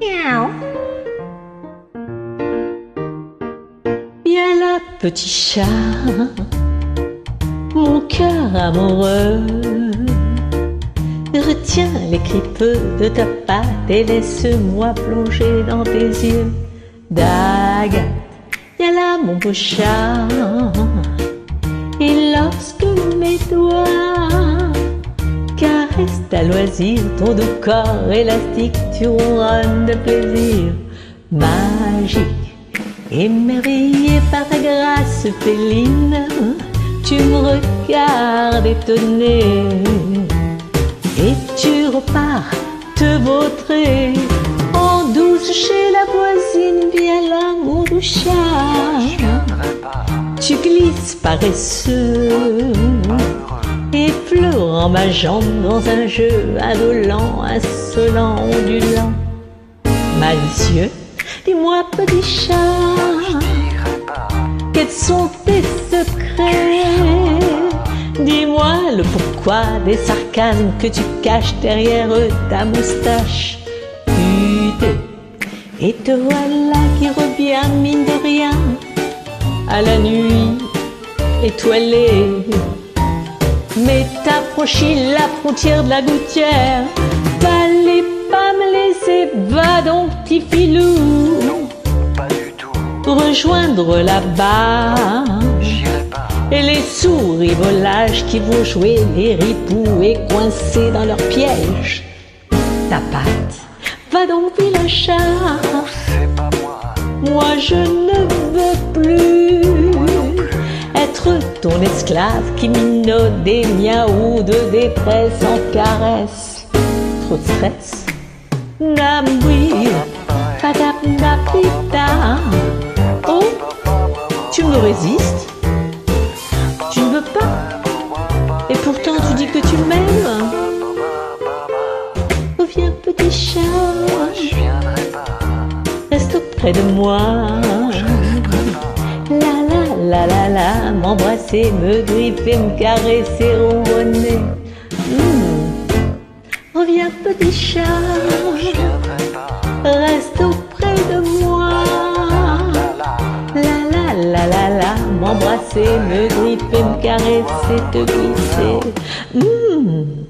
Miaou. Bien là, petit chat, mon cœur amoureux. Retiens les cripeux de ta patte et laisse-moi plonger dans tes yeux Dague, Viens là, mon beau chat. Et lorsque mes doigts à loisir ton doux corps élastique, tu ronronnes de plaisir magique. Émerveillé par ta grâce féline, tu me regardes étonné et tu repars te vautrer en douce chez la voisine. Là, mon doux chat, tu glisses paresseux pleurant ma jambe dans un jeu indolent, insolent, ondulant, malicieux. Dis-moi, petit chat, quels sont tes secrets? Dis-moi le pourquoi des sarcasmes que tu caches derrière ta moustache. Et te voilà qui revient, mine de rien, à la nuit étoilée. Mais t'as franchi la frontière de la gouttière, t'allais pas me laisser, va donc petit filou, Pas du tout, rejoindre là-bas. j'irai pas. Et les souris volages qui vont jouer les ripoux et coincés dans leur piège. Ta patte, va donc vilain chat, C'est pas moi, moi je ne ton esclave qui minaude des miaou de détresse en caresse. Trop de stress. Namoui, patapnapita. Oh, tu me résistes Tu ne veux pas Et pourtant tu dis que tu m'aimes Reviens petit chat, reste auprès de moi. La la la m'embrasser, me griffer, me caresser, ronronner. Hmm. Reviens petit chat, reste auprès de moi. La la, La la la m'embrasser, me griffer, me caresser, te glisser. Mmh.